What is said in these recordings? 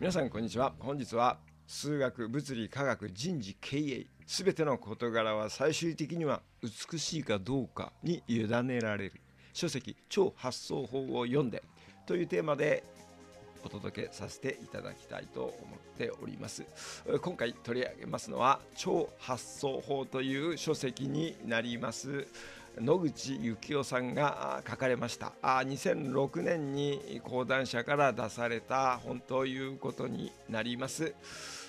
皆さんこんにちは。本日は数学物理科学人事経営すべての事柄は最終的には美しいかどうかに委ねられる。書籍超発想法を読んでというテーマでお届けさせていただきたいと思っております。今回取り上げますのは超発想法という書籍になります。野口幸雄さんが書かれましたあ2006年に講談社から出された本ということになります。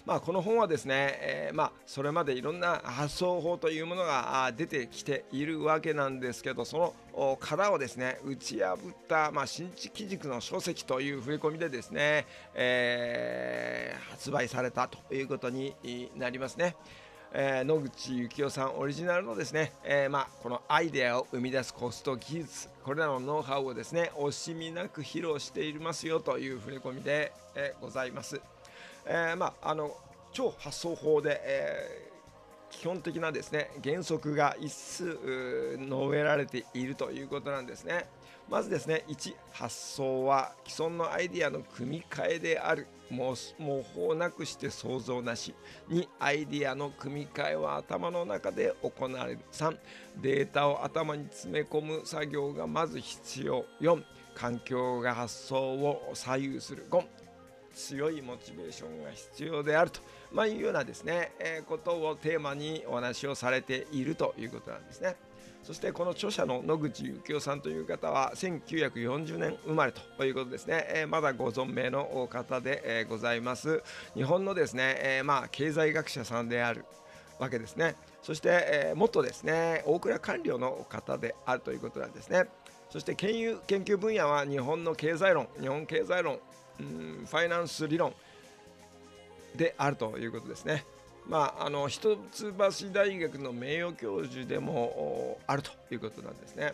まあ、この本はですね、えー、まあ、それまでいろんな発想法というものが出てきているわけなんですけどその殻をですね打ち破った、まあ、新機軸の書籍という触れ込みでですね、えー、発売されたということになりますね。えー、野口幸雄さんオリジナルのですね、えー、まあ、このアイデアを生み出すコスト技術これらのノウハウをですね惜しみなく披露していますよという触れ込みで、えー、ございます、えまあ、あの超発想法で、え基本的なですね原則が一数述べられているということなんですね。まずですね1発想は既存のアイデアの組み替えである。もう模倣なくして想像なし。2アイデアの組み替えは頭の中で行われる。3データを頭に詰め込む作業がまず必要。4環境が発想を左右する。5強いモチベーションが必要であると、まあ、いうようなですね、えー、ことをテーマにお話をされているということなんですね。そしてこの著者の野口幸雄さんという方は1940年生まれということですね、えー、まだご存命の方で、えー、ございます。日本のですね、えー、まあ経済学者さんであるわけですね。そして、えー、元ですね大蔵官僚の方であるということなんですね。そして研究研究分野は日本の経済論日本経済論うんファイナンス理論であるということですね。まあ、あの一橋大学の名誉教授でもあるということなんですね。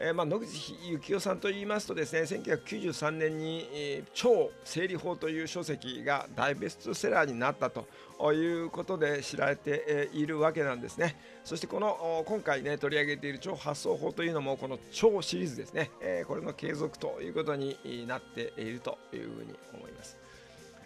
えー、まあ、野口幸雄さんといいますとですね1993年に、えー、超整理法という書籍が大ベストセラーになったということで知られているわけなんですね。そしてこの今回ね取り上げている超発想法というのもこの超シリーズですね、えー、これの継続ということになっているというふうに思います。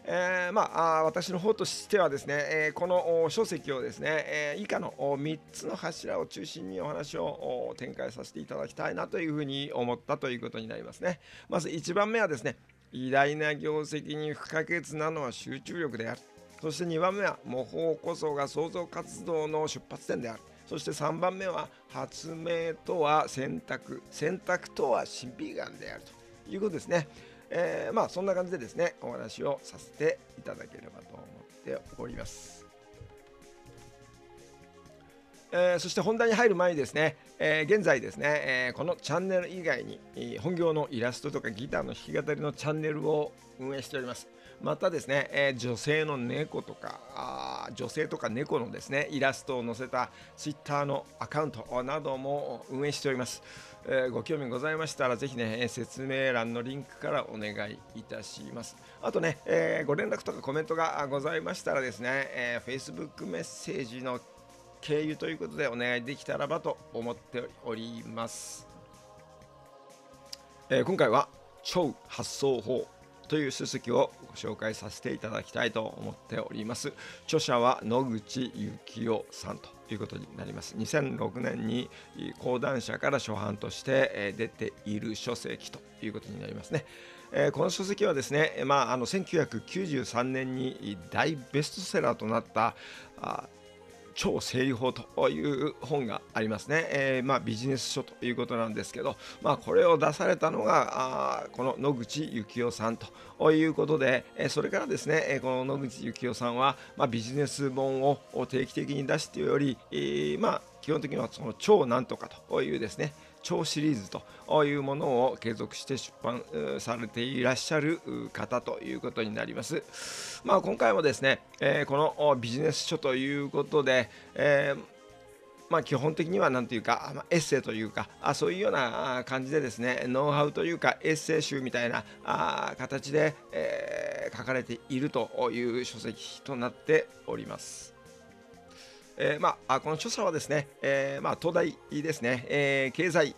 えー、まあ、私の方としてはですね、えー、この書籍をですね、えー、以下の3つの柱を中心にお話を展開させていただきたいなというふうに思ったということになりますね。まず1番目はですね、偉大な業績に不可欠なのは集中力である。そして2番目は模倣こそが創造活動の出発点である。そして3番目は発明とは選択、選択とは審美眼であるということですね。えー、まあそんな感じでですねお話をさせていただければと思っております。えー、そして本題に入る前にですね、えー、現在ですね、えー、このチャンネル以外に、本業のイラストとかギターの弾き語りのチャンネルを運営しております。またですね、え女性の猫とかあ女性とか猫のですねイラストを載せた Twitter のアカウントなども運営しております。えご興味ございましたら、ぜひね、説明欄のリンクからお願いいたします。あとね、えー、ご連絡とかコメントがございましたらですね、えー、Facebook メッセージの経由ということでお願いできたらばと思っております。えー、今回は超発想法という書籍をご紹介させていただきたいと思っております。著者は野口幸雄さんということになります。2006年に講談社から初版として出ている書籍ということになりますね。この書籍はですね、まあ、あの1993年に大ベストセラーとなった超整理法という本がありますね、えー、まあ、ビジネス書ということなんですけど、まあ、これを出されたのがあこの野口幸雄さんということで、えそれからですねえこの野口幸雄さんは、まあ、ビジネス本を定期的に出してより、えー、まあ、基本的にはその超なんとかというですね超シリーズというものを継続して出版されていらっしゃる方ということになります。まあ、今回もですね、えー、このビジネス書ということで、えーまあ、基本的には何ていうか、まあ、エッセイというかあそういうような感じでですねノウハウというかエッセイ集みたいなあ形で、えー、書かれているという書籍となっております。えー、まあ、この著者はですね、えー、まあ、東大ですね、えー、経済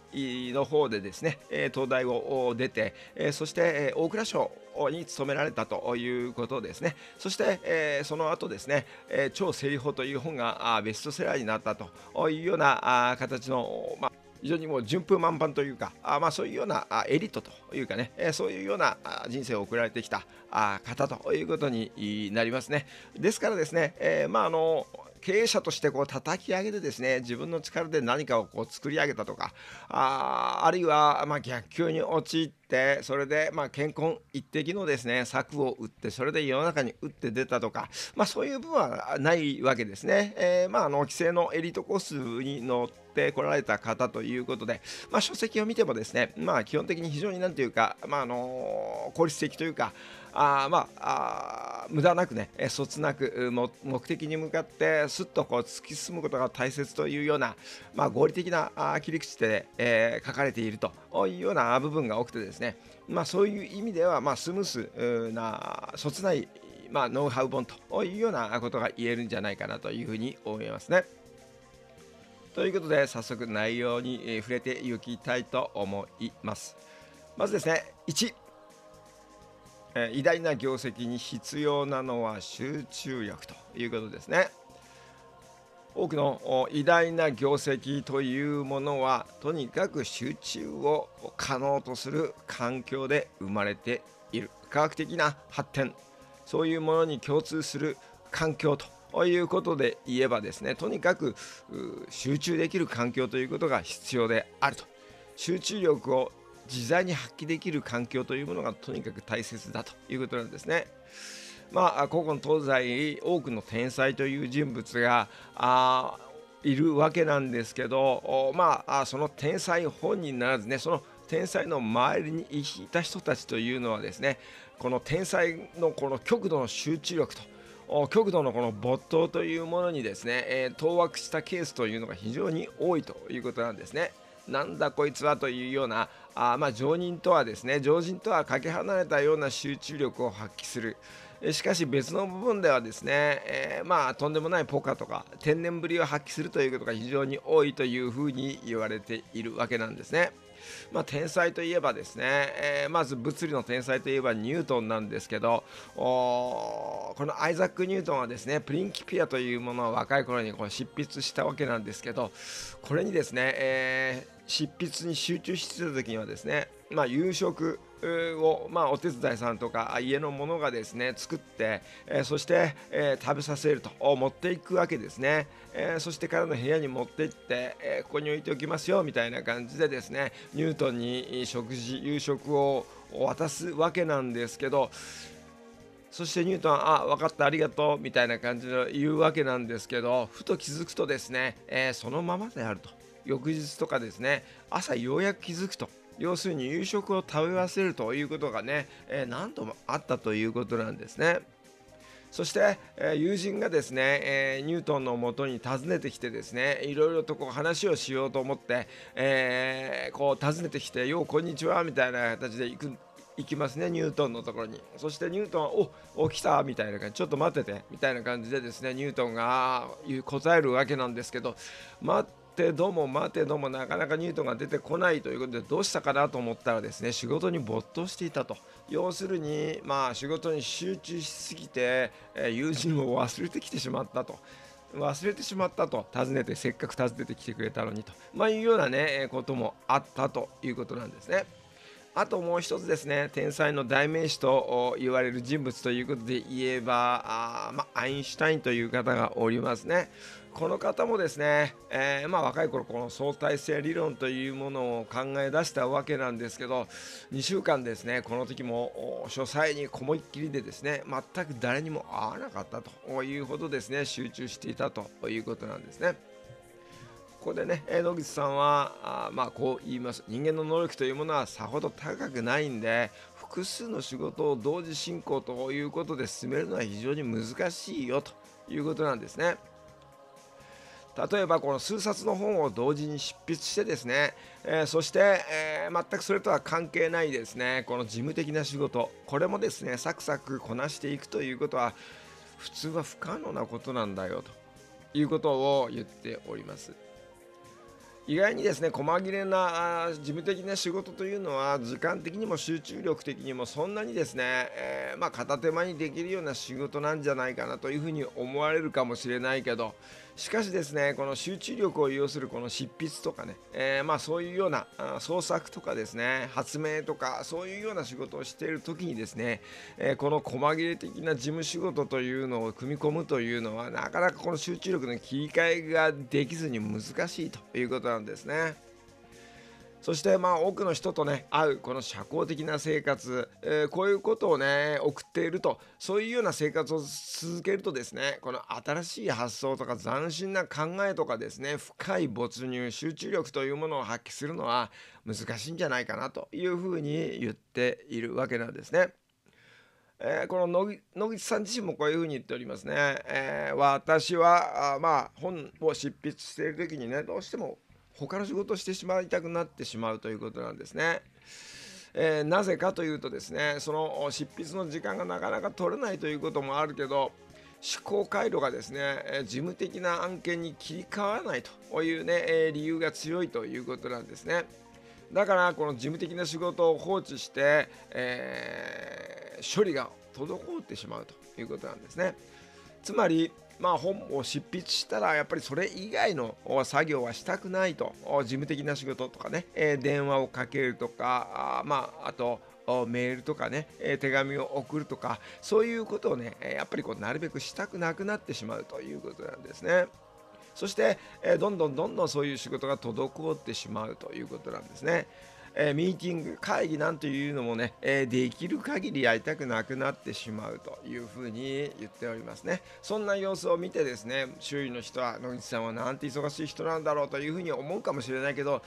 の方でですね、東大を出て、えそしてえ大蔵省に勤められたということですね。そして、えその後ですね、え超整理法という本がベストセラーになったというような形の、まあ非常にもう順風満帆というかあまあそういうようなエリートというかね、えそういうような人生を送られてきた方ということになりますね。ですからですね、えー、まああの経営者としてこう叩き上げてですね自分の力で何かをこう作り上げたとかああるいはま逆境に陥ってそれでま健康一滴のですね策を打ってそれで世の中に打って出たとか、まあ、そういう部分はないわけですね。えー、まあ、の規制のエリートコースに乗ってこられた方ということで、まあ、書籍を見てもですね、まあ、基本的に非常になんていうか、まあ、あの効率的というかあまあ無駄なくねそつなく目的に向かってすっとこう突き進むことが大切というような、まあ、合理的な切り口で、えー、書かれているというような部分が多くてですね、まあ、そういう意味では、まあ、スムースなそつないまあ、ノウハウ本というようなことが言えるんじゃないかなというふうに思いますね。ということで早速内容に触れていきたいと思います。まずですね1え偉大な業績に必要なのは集中力ということですね。多くの偉大な業績というものはとにかく集中を可能とする環境で生まれている。科学的な発展。そういうものに共通する環境ということで言えばですねとにかく集中できる環境ということが必要であると。集中力を自在に発揮できる環境というものがとにかく大切だということなんですね。まあ、古今東西多くの天才という人物があいるわけなんですけど、まあ、その天才本人ならずねその天才の周りにいた人たちというのはですねこの天才のこの極度の集中力と極度のこの没頭というものにですね、え、当惑したケースというのが非常に多いということなんですね。なんだこいつはというようなあまあ常人とはですね常人とはかけ離れたような集中力を発揮するしかし別の部分ではですね、えー、まあとんでもないポカとか天然ぶりを発揮するということが非常に多いというふうに言われているわけなんですね。まあ、天才といえばですね、えー、まず物理の天才といえばニュートンなんですけどこのアイザック・ニュートンはですねプリンキピアというものを若い頃にこう執筆したわけなんですけどこれにですね、えー執筆に集中してた時にはですね、まあ、夕食を、まあ、お手伝いさんとか家の者がですね作って、えー、そして、えー、食べさせると持っていくわけですね、えー、そして彼の部屋に持って行って、えここに置いておきますよみたいな感じでですねニュートンに食事夕食を渡すわけなんですけどそしてニュートン、あ、分かった、ありがとう、みたいな感じで言うわけなんですけど、ふと気づくとですね、えー、そのままであると。翌日とかですね朝ようやく気づくと要するに夕食を食べ忘れるということがね、えー、何度もあったということなんですね。そして、えー、友人がですね、えー、ニュートンのもとに訪ねてきてですねいろいろとこう話をしようと思って、えー、こう訪ねてきて「ようこんにちは」みたいな形で行く行きますねニュートンのところにそしてニュートンは「お起きた」みたいな感じちょっと待っててみたいな感じでですねニュートンが答えるわけなんですけど待っててども待てどもなかなかニュートンが出てこないということでどうしたかなと思ったらですね仕事に没頭していたと要するにまあ仕事に集中しすぎて、え友人を忘れてきてしまったと。忘れてしまったと尋ねてせっかく訪ねてきてくれたのにと、まあ、いうようなねこともあったということなんですね。あともう一つですね天才の代名詞と言われる人物ということで言えばあ、まあ、アインシュタインという方がおりますね。この方もですね、えー、まあ、若い頃この相対性理論というものを考え出したわけなんですけど2週間ですねこの時も書斎にこもいっきりでですね全く誰にも会わなかったというほどですね集中していたということなんですね。ここでね野口さんはあまあこう言います人間の能力というものはさほど高くないんで複数の仕事を同時進行ということで進めるのは非常に難しいよということなんですね。例えばこの数冊の本を同時に執筆してですね、えー、そして、えー、全くそれとは関係ないですねこの事務的な仕事これもですねサクサクこなしていくということは普通は不可能なことなんだよということを言っております。意外にですね細切れな事務的な仕事というのは時間的にも集中力的にもそんなにですね、えー、まあ、片手間にできるような仕事なんじゃないかなというふうに思われるかもしれないけどしかしですねこの集中力を要するこの執筆とかね、えー、まあそういうような創作とかですね発明とかそういうような仕事をしている時にですね、えー、この細切れ的な事務仕事というのを組み込むというのはなかなかこの集中力の切り替えができずに難しいということなんですね。そしてまあ多くの人とね会うこの社交的な生活、えー、こういうことをね送っているとそういうような生活を続けるとですねこの新しい発想とか斬新な考えとかですね深い没入集中力というものを発揮するのは難しいんじゃないかなというふうに言っているわけなんですね。えー、この野口さん自身もこういうふうに言っておりますね。えー、私はあまあ本を執筆している時にねどうしても他の仕事をしてしまいたくなってしまうということなんですね。えー、なぜかというとですねその執筆の時間がなかなか取れないということもあるけど思考回路がですねえ事務的な案件に切り替わらないというねえ理由が強いということなんですね。だからこの事務的な仕事を放置して、えー、処理が滞ってしまうということなんですね。つまりまあ、本を執筆したらやっぱりそれ以外の作業はしたくないと事務的な仕事とかね、え電話をかけるとかあ,、まあ、あとメールとかね、え手紙を送るとかそういうことをねやっぱりこうなるべくしたくなくなってしまうということなんですね。そして、えどんどんどんどんそういう仕事が滞ってしまうということなんですね。えー、ミーティング会議なんていうのもね、えー、できる限りやりたくなくなってしまうというふうに言っておりますね。そんな様子を見てですね周囲の人は野口さんはなんて忙しい人なんだろうというふうに思うかもしれないけど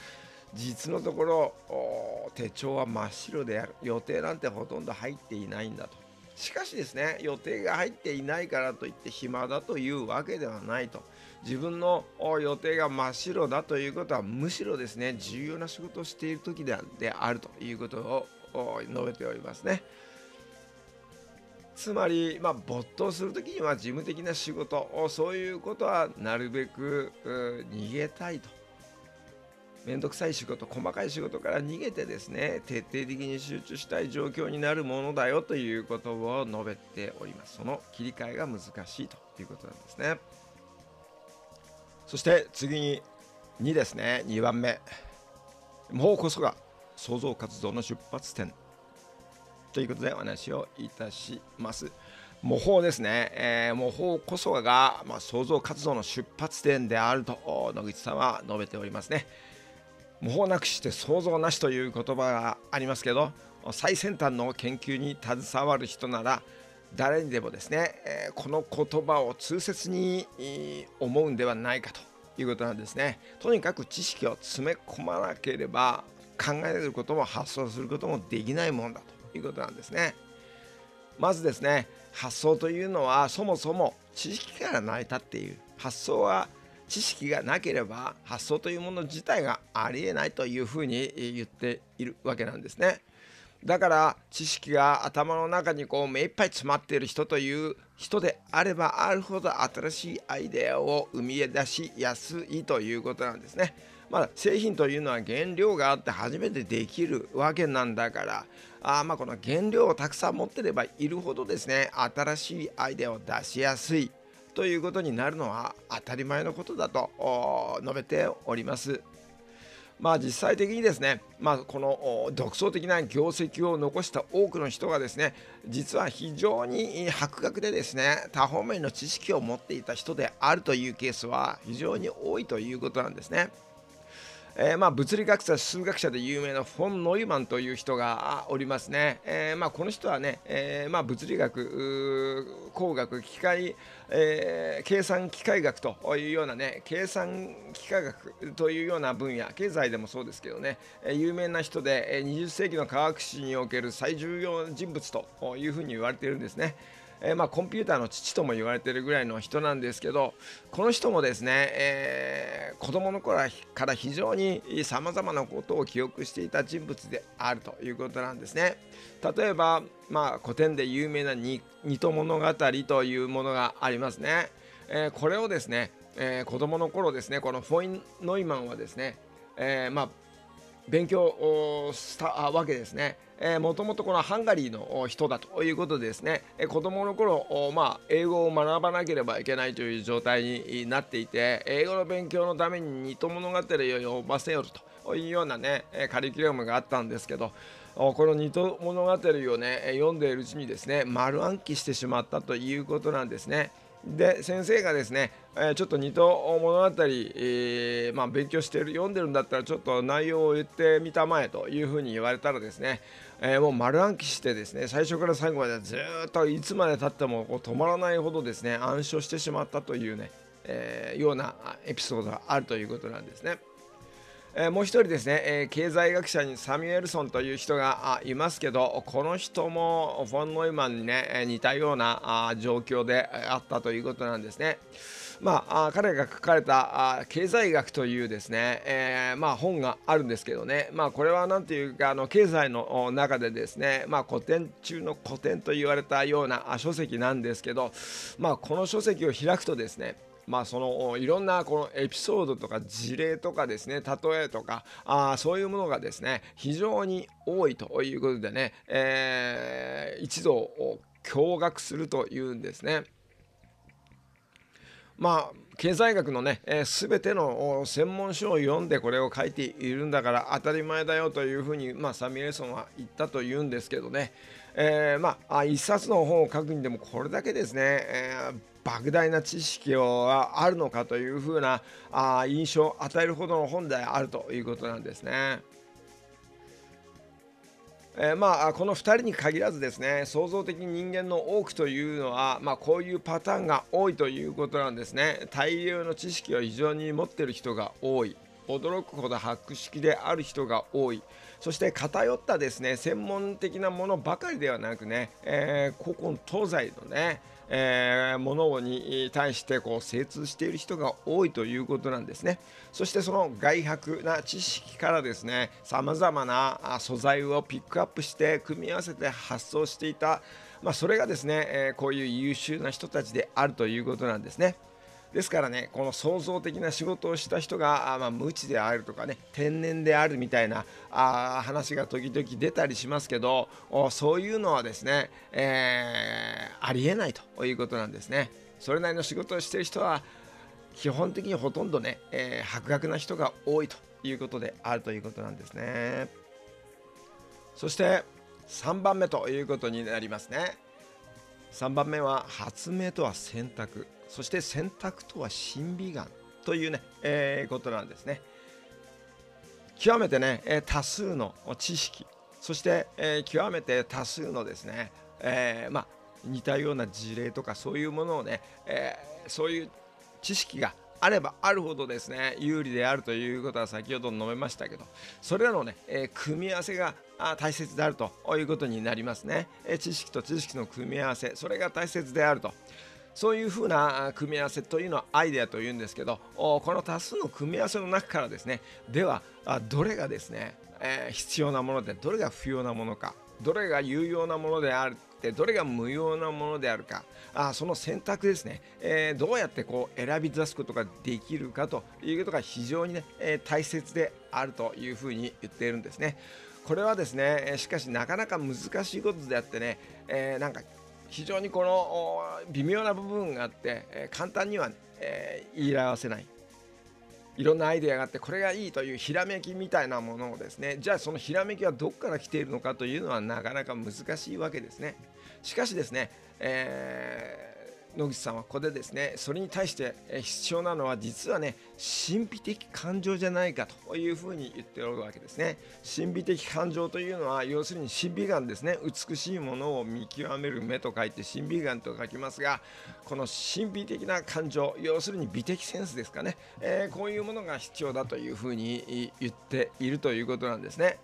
実のところ手帳は真っ白である。予定なんてほとんど入っていないんだと。しかしですね予定が入っていないからといって暇だというわけではないと。自分の予定が真っ白だということはむしろですね重要な仕事をしている時であるということを述べておりますね。つまり、まあ、没頭する時には事務的な仕事そういうことはなるべく逃げたいと面倒くさい仕事細かい仕事から逃げてですね徹底的に集中したい状況になるものだよということを述べておりますその切り替えが難しいということなんですね。そして次に2ですね。2番目。模倣こそが創造活動の出発点。ということでお話をいたします。模倣ですね、えー、模倣こそが、まあ、創造活動の出発点であると野口さんは述べておりますね。模倣なくして創造なしという言葉がありますけど最先端の研究に携わる人なら誰にでもですね、えこの言葉を痛切に思うんではないかということなんですね。とにかく知識を詰め込まなければ考えることも発想することもできないもんだということなんですね。まずですね発想というのはそもそも知識から成り立っている発想は知識がなければ発想というもの自体がありえないというふうに言っているわけなんですね。だから知識が頭の中にこう目いっぱい詰まっている人という人であればあるほど新しいアイデアを生み出しやすいということなんですね。まあ、製品というのは原料があって初めてできるわけなんだからあまあこの原料をたくさん持ってればいるほどですね新しいアイデアを出しやすいということになるのは当たり前のことだと述べております。まあ、実際的にですね、まあ、この独創的な業績を残した多くの人がですね実は非常に博学でですね多方面の知識を持っていた人であるというケースは非常に多いということなんですね。えー、まあ物理学者数学者で有名なフォン・ノイマンという人がおりますね、えー、まあ、この人はね、えー、まあ、物理学工学機械、え計算機械学というようなね計算機械学というような分野経済でもそうですけどね、え有名な人で20世紀の科学史における最重要人物というふうに言われているんですね。えー、まあ、コンピューターの父とも言われてるぐらいの人なんですけどこの人もですね、えー、子供の頃から非常にさまざまなことを記憶していた人物であるということなんですね。例えば、まあ、古典で有名な二戸物語というものがありますね。えー、これをですねえー、子供の頃ですねこのフォイン・ノイマンはですね、え、まあ勉強したわけですね。もともとこのハンガリーの人だということでですね、えー、子供の頃、まあ、英語を学ばなければいけないという状態になっていて英語の勉強のために二戸物語を読ませようというようなねカリキュラムがあったんですけどこの二戸物語をね読んでいるうちにですね丸暗記してしまったということなんですね。で先生がですね、ちょっと二刀物語、えー、まあ、勉強してる読んでるんだったらちょっと内容を言ってみたまえというふうに言われたらですね、えー、もう丸暗記してですね最初から最後までずっといつまでたってもこう止まらないほどですね暗唱してしまったというね、えー、ようなエピソードがあるということなんですね。えー、もう一人ですね、え、経済学者にサミュエルソンという人がいますけどこの人もフォン・ノイマンにね似たような状況であったということなんですね。まあ、彼が書かれた経済学というですね、えー、まあ、本があるんですけどね、まあ、これは何ていうかあの経済の中でですね、まあ、古典中の古典と言われたような書籍なんですけど、まあ、この書籍を開くとですねまあ、そのいろんなこのエピソードとか事例とかですね例えとかあそういうものがですね非常に多いということでね、えー、一度驚愕するというんですね。まあ経済学のね、えー、全ての専門書を読んでこれを書いているんだから当たり前だよというふうに、まあ、サミュエルソンは言ったというんですけどね、えー、まあ一冊の本を書くにでもこれだけですね、えー、莫大な知識があるのかというふうなあ印象を与えるほどの本であるということなんですね。えー、まあこの2人に限らずですね創造的に人間の多くというのは、まあ、こういうパターンが多いということなんですね。大量の知識を非常に持っている人が多い。驚くほど博識である人が多い。そして偏ったですね専門的なものばかりではなくね、えー、古今東西のねえー、ものに対してこう精通している人が多いということなんですねそしてその外泊な知識からですねさまざまな素材をピックアップして組み合わせて発想していた、まあ、それがですね、えー、こういう優秀な人たちであるということなんですね。ですからねこの創造的な仕事をした人があ、まあ、無知であるとかね天然であるみたいなあ話が時々出たりしますけどそういうのはですね、えー、ありえないということなんですね。それなりの仕事をしている人は基本的にほとんどね、えー、博学な人が多いということであるということなんですね。そして3番目ということになりますね。3番目は発明とは選択。そして選択とは審美眼というね、えー、ことなんですね。極めてね多数の知識。そして、えー、極めて多数のですね、えー、まあ、似たような事例とかそういうものをね、えそういう知識があればあるほどですね有利であるということは先ほど述べましたけどそれらのね、え、組み合わせが大切であるということになりますね、え、知識と知識の組み合わせそれが大切であると。そういうふうな組み合わせというのはアイデアというんですけどこの多数の組み合わせの中からですねではどれがですね、え、必要なものでどれが不要なものかどれが有用なものであるってどれが無用なものであるか。あその選択ですね、えー、どうやってこう選び出すことができるかということが非常にね、え、大切であるというふうに言っているんですね。これはですねしかしなかなか難しいことであってね、えー、なんか非常にこの微妙な部分があって、え簡単には、え言い表せない。いろんなアイデアがあってこれがいいというひらめきみたいなものをですねじゃあそのひらめきはどこから来ているのかというのはなかなか難しいわけですね。しかしですね、えー野口さんはここでですねそれに対して必要なのは実はね神秘的感情じゃないかというふうに言っておるわけですね。神秘的感情というのは要するに神秘眼ですね。美しいものを見極める目と書いて神秘眼と書きますがこの神秘的な感情要するに美的センスですかね、えー、こういうものが必要だというふうに言っているということなんですね。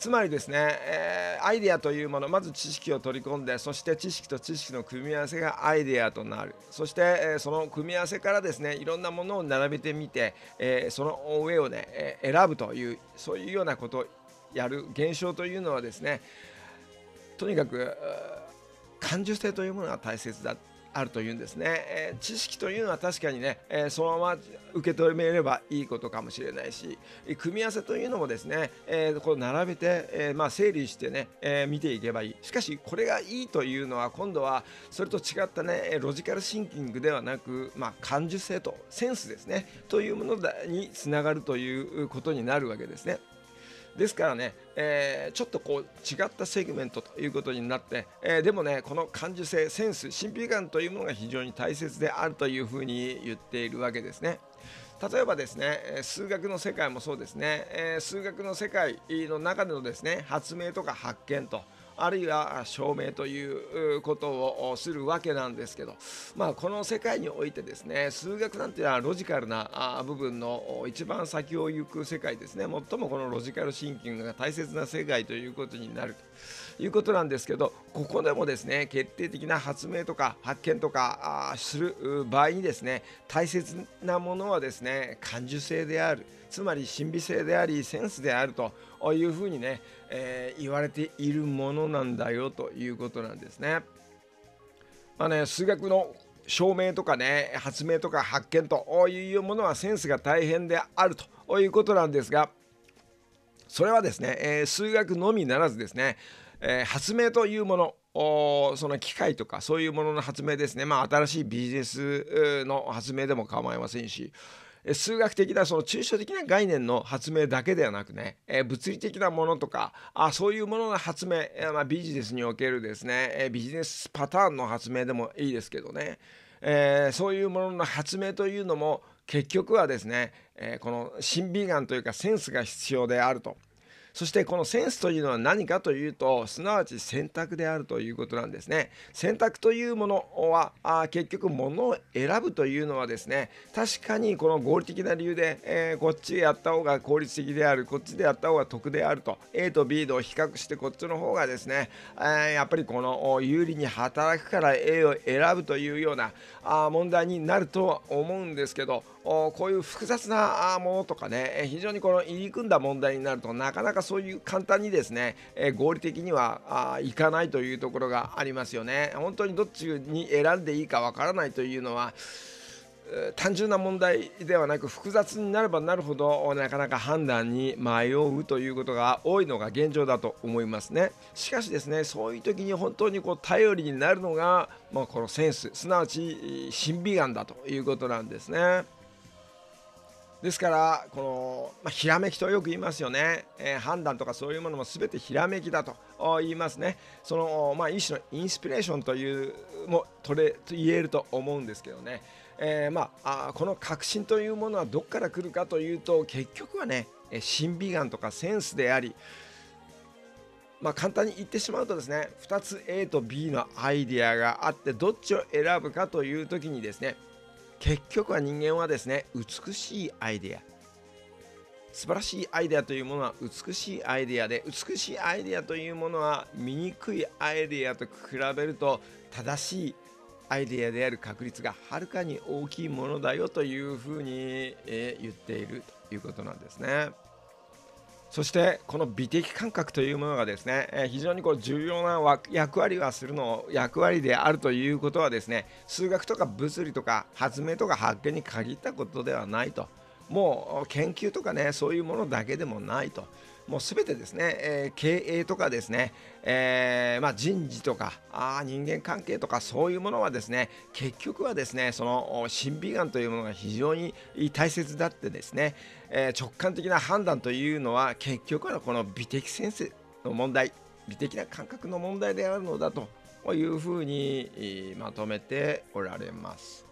つまりですね、えー、アイデアというものまず知識を取り込んでそして知識と知識の組み合わせがアイデアとなる。そして、えー、その組み合わせからですねいろんなものを並べてみて、えー、その上をね、え選ぶというそういうようなことをやる現象というのはですねとにかく感受性というものが大切だ。あるというんですね、えー、知識というのは確かにね、えー、そのまま受け止めればいいことかもしれないし組み合わせというのもですね、えー、こう並べて、えまあ、整理してね、え見ていけばいい。しかしこれがいいというのは今度はそれと違ったねロジカルシンキングではなく、まあ、感受性とセンスですね。というものにつながるということになるわけですね。ですからね、えー、ちょっとこう違ったセグメントということになって、えー、でもねこの感受性センス神秘感というものが非常に大切であるというふうに言っているわけですね。例えばですね数学の世界もそうですね、えー、数学の世界の中でのですね発明とか発見とあるいは証明ということをするわけなんですけど、まあ、この世界においてですね数学なんていうのはロジカルな部分の一番先を行く世界ですね。最もこのロジカルシンキングが大切な世界ということになるということなんですけどここでもですね決定的な発明とか発見とかする場合にですね大切なものはですね感受性である。つまり神秘性でありセンスであるというふうにね、えー、言われているものなんだよということなんですね。まあね数学の証明とかね発明とか発見というものはセンスが大変であるということなんですがそれはですね、えー、数学のみならずですね、えー、発明というものその機械とかそういうものの発明ですねまあ新しいビジネスの発明でも構いませんし数学的なその抽象的な概念の発明だけではなくね、え物理的なものとかあそういうものの発明、えまあ、ビジネスにおけるですね、えビジネスパターンの発明でもいいですけどね、えー、そういうものの発明というのも結局はですね、え、この審美眼というかセンスが必要であると。そしてこのセンスというのは何かというとすなわち選択であるということなんですね。選択というものはあ結局物を選ぶというのはですね確かにこの合理的な理由で、えー、こっちやった方が効率的であるこっちでやった方が得であると A と B と比較してこっちの方がですね、えー、やっぱりこの有利に働くから A を選ぶというようなあ問題になるとは思うんですけどこういう複雑なものとかね非常にこの入り組んだ問題になるとなかなかそういう簡単にですね合理的にはいかないというところがありますよね本当にどっちに選んでいいかわからないというのは単純な問題ではなく複雑になればなるほどなかなか判断に迷うということが多いのが現状だと思いますねしかしですねそういう時に本当にこう頼りになるのが、まあ、このセンスすなわち審美眼だということなんですね。ですからこの、まあ、ひらめきとよく言いますよね、えー、判断とかそういうものも全てひらめきだと言いますね。その、まあ、一種のインスピレーションというも取れと言えると思うんですけどね、えー、まああこの確信というものはどこから来るかというと結局はね審美眼とかセンスでありまあ、簡単に言ってしまうとですね2つ A と B のアイデアがあってどっちを選ぶかという時にですね結局は人間はですね美しいアイデア素晴らしいアイデアというものは美しいアイデアで美しいアイデアというものは醜いアイデアと比べると正しいアイデアである確率がはるかに大きいものだよというふうに、え言っているということなんですね。そしてこの美的感覚というものがですね、え非常にこう重要な役割はするの役割であるということはですね数学とか物理とか発明とか発見に限ったことではないと。もう研究とかねそういうものだけでもないと。もう全てですね、えー、経営とかですね、えー、まあ、人事とかあ人間関係とかそういうものはですね結局はですねその審美眼というものが非常に大切だってですね、えー、直感的な判断というのは結局はこの美的センスの問題美的な感覚の問題であるのだというふうにまとめておられます。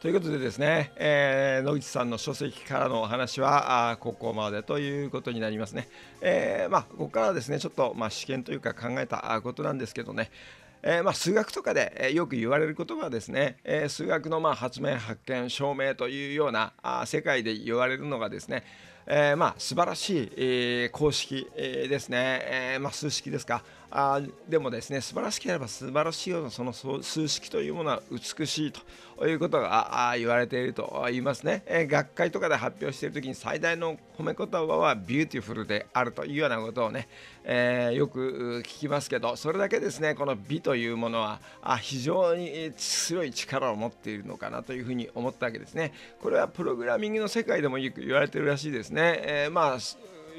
ということでですね、えー、野口さんの書籍からのお話はあここまでということになりますね。えー、まあ、ここからはですね、ちょっと、まあ、私見というか考えたことなんですけどね、えー、まあ、数学とかで、えよく言われる言葉はですね、えー、数学のまあ発明発見証明というようなあ世界で言われるのがですね、えー、まあ素晴らしい、え、公式、え、ですね、えまあ、数式ですか。あでもですね素晴らしければ素晴らしいようなその数式というものは美しいということが言われていると言いますね、えー、学会とかで発表している時に最大の褒め言葉はビューティフルであるというようなことをね、えー、よく聞きますけどそれだけですねこの美というものはあ非常に強い力を持っているのかなというふうに思ったわけですね。これはプログラミングの世界でもよく言われてるらしいですね、えー、まあ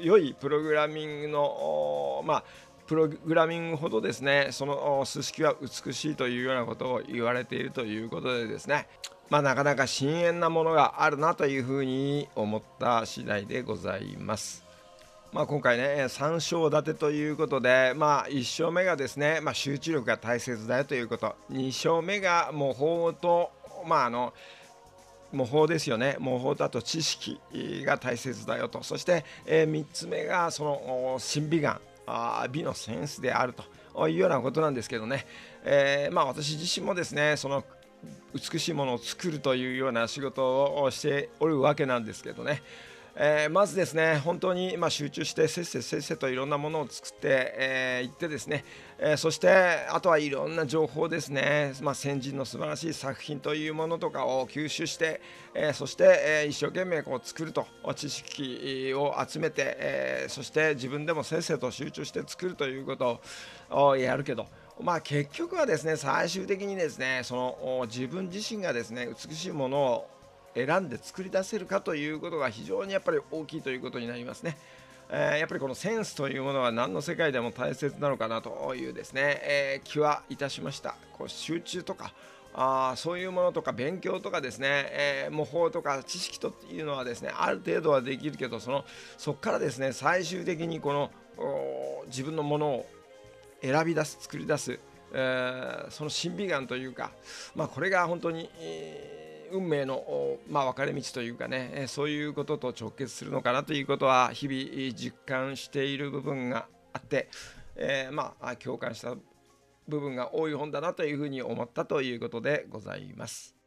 良いプログラミングのまあプログラミングほどですねその数式は美しいというようなことを言われているということでですねまあ、なかなか深遠なものがあるなというふうに思った次第でございます。まあ、今回ね3章立てということで、まあ、1章目がですね、まあ、集中力が大切だよということ。2章目が模倣と、まあ、あの模倣ですよね。模倣とあと知識が大切だよと。そして、え、3つ目がその審美眼。あ美のセンスであるというようなことなんですけどね、えー、まあ、私自身もですねその美しいものを作るというような仕事をしておるわけなんですけどね、えー、まずですね本当にま集中してせっせせっせといろんなものを作ってい、えー、ってですね、えー、そしてあとはいろんな情報ですね、まあ、先人の素晴らしい作品というものとかを吸収して、えそして、え一生懸命こう作ると知識を集めて、えそして自分でもせっせと集中して作るということをやるけどまあ結局はですね最終的にですねその自分自身がですね美しいものを選んで作り出せるかということが非常にやっぱり大きいということになりますね。えー、やっぱりこのセンスというものは何の世界でも大切なのかなというですね、えー、気はいたしました。こう集中とかあそういうものとか勉強とかですね、えー、模倣とか知識というのはですねある程度はできるけどそのそこからですね最終的にこの自分のものを選び出す作り出す、えー、その審美眼というか、まあ、これが本当に、えー運命の、まあ、分かれ道というかねそういうことと直結するのかなということは日々実感している部分があって、えー、まあ共感した部分が多い本だなというふうに思ったということでございます。